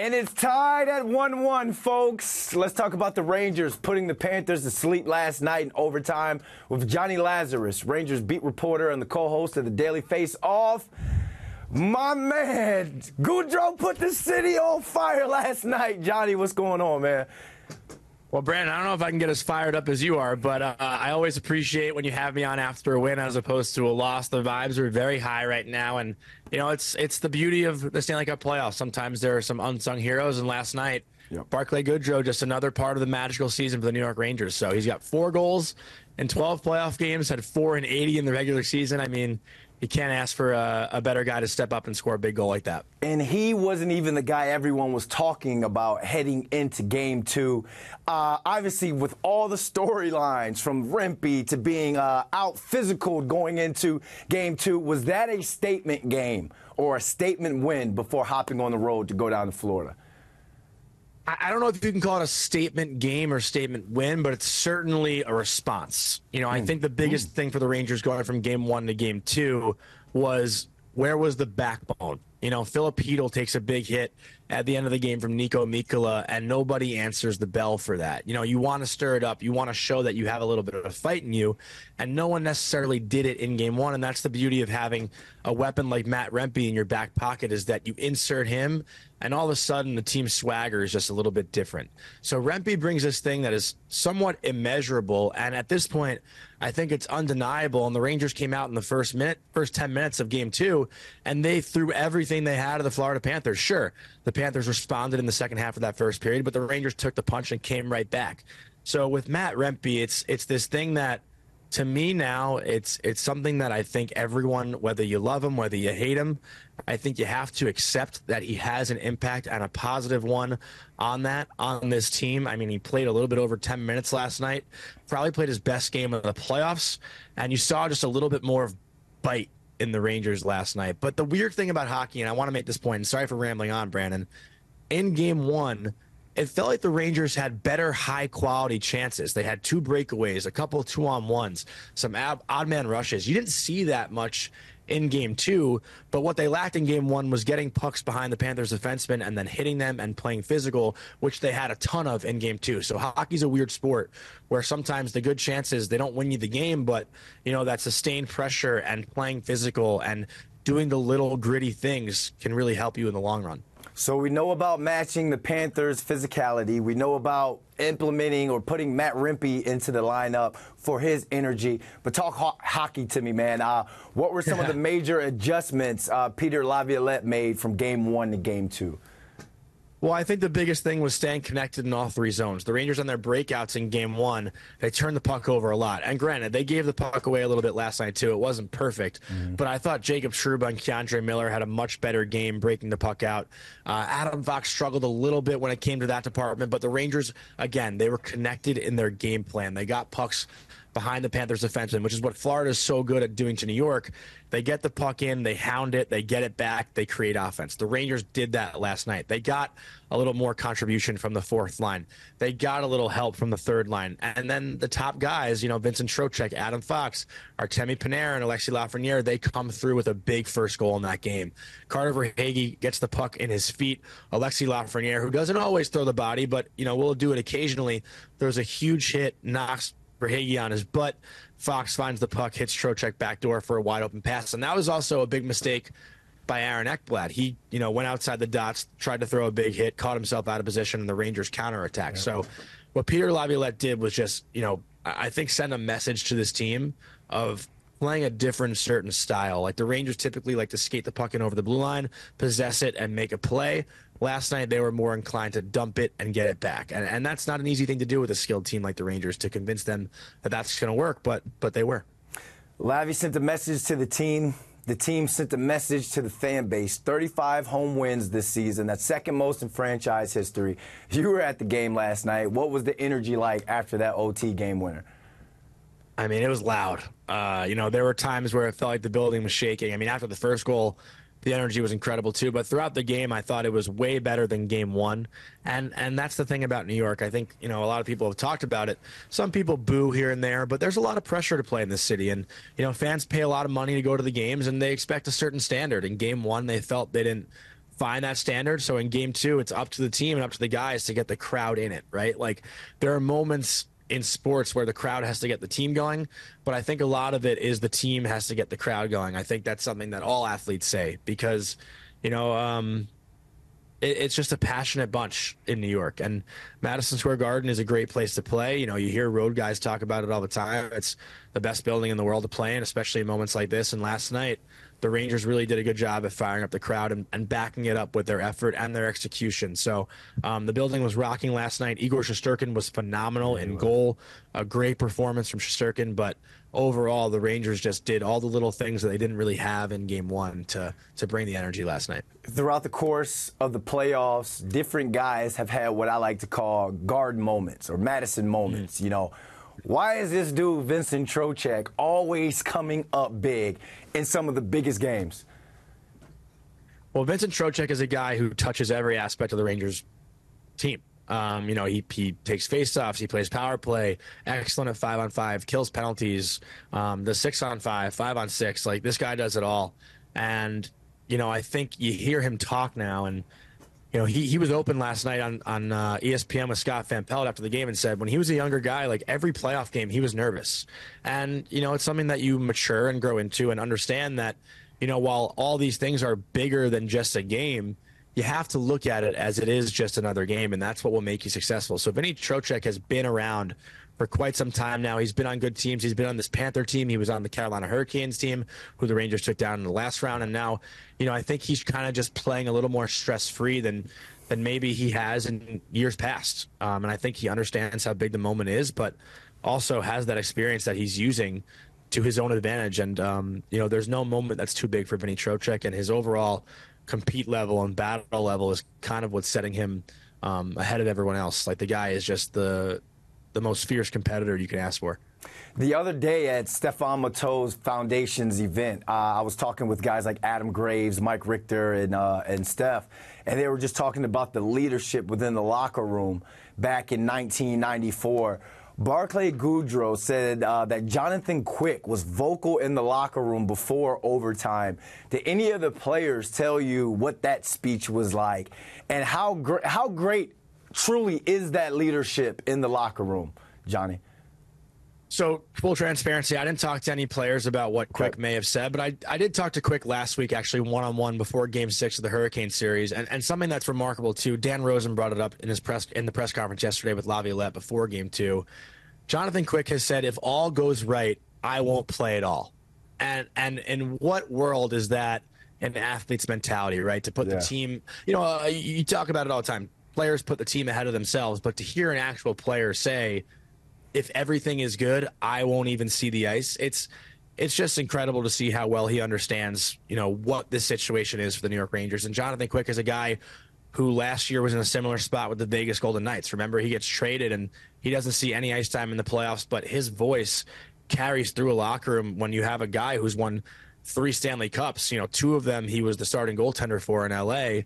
And it's tied at 1 1, folks. Let's talk about the Rangers putting the Panthers to sleep last night in overtime with Jonny Lazarus, Rangers beat reporter and the co host of the Daily Face Off. My man, Goodrow put the city on fire last night. Johnny, what's going on, man? Well, Brandon, I don't know if I can get as fired up as you are, but uh, I always appreciate when you have me on after a win as opposed to a loss. The vibes are very high right now, and you know it's it's the beauty of the Stanley Cup playoffs. Sometimes there are some unsung heroes, and last night, yep. Barclay Goodrow just another part of the magical season for the New York Rangers. So he's got four goals in 12 playoff games, had four and 80 in the regular season. I mean, you can't ask for a, a, better guy to step up and score a big goal like that. And he wasn't even the guy everyone was talking about heading into game two. Uh, obviously, with all the storylines from Rempe to being uh, out physical going into game two, was that a statement game or a statement win before hopping on the road to go down to Florida? I don't know if you can call it a statement game or statement win, but it's certainly a response. You know, I hmm. think the biggest mm. thing for the Rangers going from game one to game two was where was the backbone? You know, Chytil takes a big hit at the end of the game from Niko Mikkola, and nobody answers the bell for that. You know, you want to stir it up. You want to show that you have a little bit of a fight in you, and no one necessarily did it in game one. And that's the beauty of having a weapon like Matt Rempe in your back pocket is that you insert him, and all of a sudden the team swagger is just a little bit different. So Rempe brings this thing that is somewhat immeasurable, and at this point, I think it's undeniable. And the Rangers came out in the first minute, first 10 minutes of game two, and they threw everything they had to the Florida Panthers. Sure, the Panthers responded in the second half of that first period, but the Rangers took the punch and came right back. So with Matt Rempe, it's it's this thing that to me now it's it's something that I think everyone, whether you love him, whether you hate him, I think you have to accept that he has an impact and a positive one on that on this team. I mean, he played a little bit over 10 minutes last night, probably played his best game of the playoffs, and you saw just a little bit more of bite in the Rangers last night. But the weird thing about hockey, and I want to make this point, and sorry for rambling on, Brandon, in game one, it felt like the Rangers had better high quality chances. They had two breakaways, a couple two on ones, some odd man rushes. You didn't see that much in game two. But what they lacked in game one was getting pucks behind the Panthers defensemen and then hitting them and playing physical, which they had a ton of in game two. So hockey's a weird sport where sometimes the good chances they don't win you the game, but you know that sustained pressure and playing physical and doing the little gritty things can really help you in the long run. So we know about matching the Panthers' physicality. We know about implementing or putting Matt Rempe into the lineup for his energy. But talk ho- hockey to me, man. Uh, what were some of the major adjustments uh, Peter Laviolette made from game one to game two? Well, I think the biggest thing was staying connected in all three zones. The Rangers on their breakouts in game one, they turned the puck over a lot. And granted, they gave the puck away a little bit last night, too. It wasn't perfect. Mm-hmm. But I thought Jacob Trouba and K'Andre Miller had a much better game breaking the puck out. Uh, Adam Fox struggled a little bit when it came to that department. But the Rangers, again, they were connected in their game plan. They got pucks behind the Panthers defenseman, which is what Florida is so good at doing to New York. They get the puck in, they hound it, they get it back, they create offense. The Rangers did that last night. They got a little more contribution from the fourth line. They got a little help from the third line. And then the top guys, you know, Vincent Trocheck, Adam Fox, Artemi Panarin, and Alexis Lafreniere, they come through with a big first goal in that game. Carter Verhaeghe gets the puck in his feet. Alexis Lafreniere, who doesn't always throw the body, but, you know, will do it occasionally. There's a huge hit, knocks Verhaeghe on his butt. Fox finds the puck, hits Trocheck backdoor for a wide open pass. And that was also a big mistake by Aaron Ekblad. He, you know, went outside the dots, tried to throw a big hit, caught himself out of position, and the Rangers counterattack. Yeah. So what Peter Laviolette did was just, you know, I think send a message to this team of playing a different certain style. Like the Rangers typically like to skate the puck in over the blue line, possess it, and make a play. Last night they were more inclined to dump it and get it back, and and that's not an easy thing to do with a skilled team like the Rangers to convince them that that's going to work. But but they were. Lavi sent a message to the team. The team sent a message to the fan base. 35 home wins this season. That's second most in franchise history. You were at the game last night. What was the energy like after that OT game winner? I mean, it was loud. Uh, you know, there were times where it felt like the building was shaking. I mean, after the first goal, the energy was incredible too. But throughout the game, I thought it was way better than game one. And and that's the thing about New York. I think you know a lot of people have talked about it. Some people boo here and there, but there's a lot of pressure to play in this city, and you know fans pay a lot of money to go to the games, and they expect a certain standard. In game one, they felt they didn't find that standard. So in game two, it's up to the team and up to the guys to get the crowd in it, right? Like there are moments in sports where the crowd has to get the team going, but I think a lot of it is the team has to get the crowd going. I think that's something that all athletes say because, you know, um, it, it's just a passionate bunch in New York, and Madison Square Garden is a great place to play. You know, you hear road guys talk about it all the time. It's the best building in the world to play in, especially in moments like this. And last night, the Rangers really did a good job at firing up the crowd and, and backing it up with their effort and their execution. So um, the building was rocking last night. Igor Shesterkin was phenomenal in goal. A great performance from Shesterkin, but overall, the Rangers just did all the little things that they didn't really have in Game One to to bring the energy last night. Throughout the course of the playoffs, different guys have had what I like to call guard moments or Madison moments. Mm-hmm. You know why is this dude, Vincent Trocheck, always coming up big in some of the biggest games? Well, Vincent Trocheck is a guy who touches every aspect of the Rangers team. Um, you know, he, he takes faceoffs, he plays power play, excellent at five on five, kills penalties, um, the six on five, five on six. Like this guy does it all. And, you know, I think you hear him talk now and – you know, he, he was open last night on on uh, ESPN with Scott Van Pelt after the game and said when he was a younger guy, like every playoff game, he was nervous. And you know, it's something that you mature and grow into and understand that, you know, while all these things are bigger than just a game, you have to look at it as it is just another game, and that's what will make you successful. So Vinny Trocheck has been around for quite some time now. He's been on good teams. He's been on this Panther team. He was on the Carolina Hurricanes team, who the Rangers took down in the last round. And now, you know, I think he's kind of just playing a little more stress free than than maybe he has in years past. Um, and I think he understands how big the moment is, but also has that experience that he's using to his own advantage. And um, you know, there's no moment that's too big for Vinny Trocheck, and his overall compete level and battle level is kind of what's setting him um, ahead of everyone else. Like the guy is just the the most fierce competitor you can ask for. The other day at Stéphane Matteau's Foundation's event, uh, I was talking with guys like Adam Graves, Mike Richter, and uh, and Steph, and they were just talking about the leadership within the locker room back in 1994. Barclay Goodrow said uh, that Jonathan Quick was vocal in the locker room before overtime. Did any of the players tell you what that speech was like, and how gr- how great truly is that leadership in the locker room, Jonny? So, full transparency, I didn't talk to any players about what Quick may have said, but I, I did talk to Quick last week, actually, one on one before game six of the Hurricane series. And, and something that's remarkable, too, Dan Rosen brought it up in his press in the press conference yesterday with Laviolette before game two. Jonathan Quick has said, if all goes right, I won't play at all. And and in what world is that an athlete's mentality, right? To put yeah. the team, you know, uh, you talk about it all the time players put the team ahead of themselves, but to hear an actual player say, if everything is good, I won't even see the ice. It's it's just incredible to see how well he understands, you know, what this situation is for the New York Rangers. And Jonathan Quick is a guy who last year was in a similar spot with the Vegas Golden Knights. Remember, he gets traded and he doesn't see any ice time in the playoffs, but his voice carries through a locker room when you have a guy who's won three Stanley Cups. You know, two of them he was the starting goaltender for in LA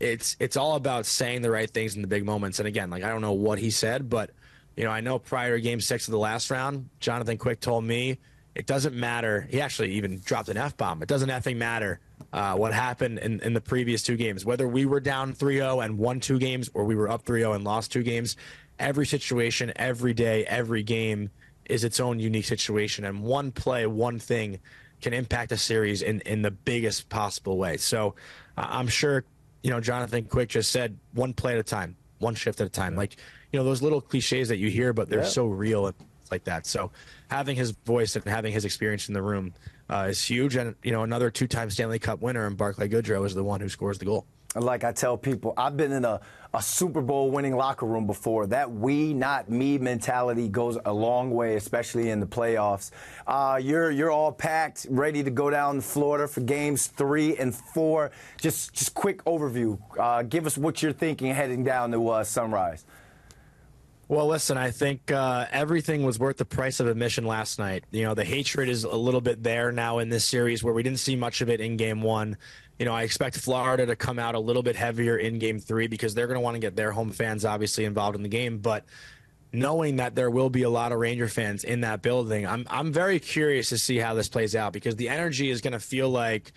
it's it's all about saying the right things in the big moments. And again, like I don't know what he said, but you know, I know prior to game six of the last round, Jonathan Quick told me it doesn't matter. He actually even dropped an F bomb. It doesn't effing matter uh, what happened in, in the previous two games. Whether we were down 3 0 and won two games or we were up 3 0 and lost two games, every situation, every day, every game is its own unique situation. And one play, one thing can impact a series in, in the biggest possible way. So uh, I'm sure you know, Jonathan Quick just said one play at a time, one shift at a time. Like, you know, those little cliches that you hear, but they're yeah. so real and like that. So having his voice and having his experience in the room uh, is huge. And, you know, another two time Stanley Cup winner and Barclay Goodrow is the one who scores the goal. Like I tell people, I've been in a, a Super Bowl winning locker room before. That we, not me mentality goes a long way, especially in the playoffs. Uh, you're you're all packed, ready to go down to Florida for games three and four. Just just quick overview. Uh, give us what you're thinking heading down to uh, Sunrise. Well, listen, I think uh, everything was worth the price of admission last night. You know, the hatred is a little bit there now in this series where we didn't see much of it in game one. You know, I expect Florida to come out a little bit heavier in game three because they're going to want to get their home fans obviously involved in the game. But knowing that there will be a lot of Ranger fans in that building, I'm, I'm very curious to see how this plays out because the energy is going to feel like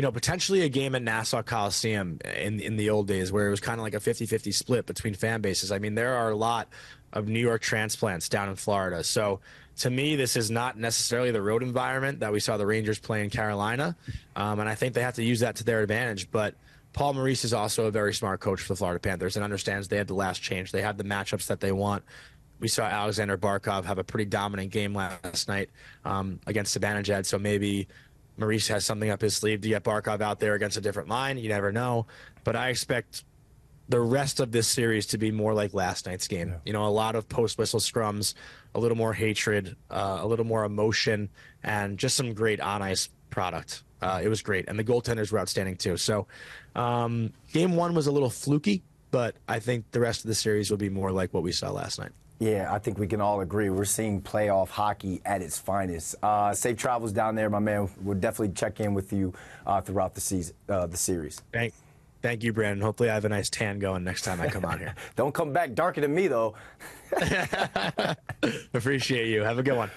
you know, potentially a game at Nassau Coliseum in in the old days where it was kind of like a 50-50 split between fan bases. I mean, there are a lot of New York transplants down in Florida. So to me, this is not necessarily the road environment that we saw the Rangers play in Carolina, um, and I think they have to use that to their advantage. But Paul Maurice is also a very smart coach for the Florida Panthers and understands they had the last change. They had the matchups that they want. We saw Aleksander Barkov have a pretty dominant game last night um, against Zibanejad, so maybe Maurice has something up his sleeve to get Barkov out there against a different line. You never know. But I expect the rest of this series to be more like last night's game. Yeah. You know, a lot of post whistle scrums, a little more hatred, uh, a little more emotion, and just some great on ice product. Uh, it was great, and the goaltenders were outstanding too. So, um, game one was a little fluky, but I think the rest of the series will be more like what we saw last night. Yeah, I think we can all agree. We're seeing playoff hockey at its finest. Uh, safe travels down there, my man. We'll definitely check in with you uh, throughout the season, uh, the series. Thank, thank you, Brandon. Hopefully, I have a nice tan going next time I come out here. Don't come back darker than me, though. Appreciate you. Have a good one.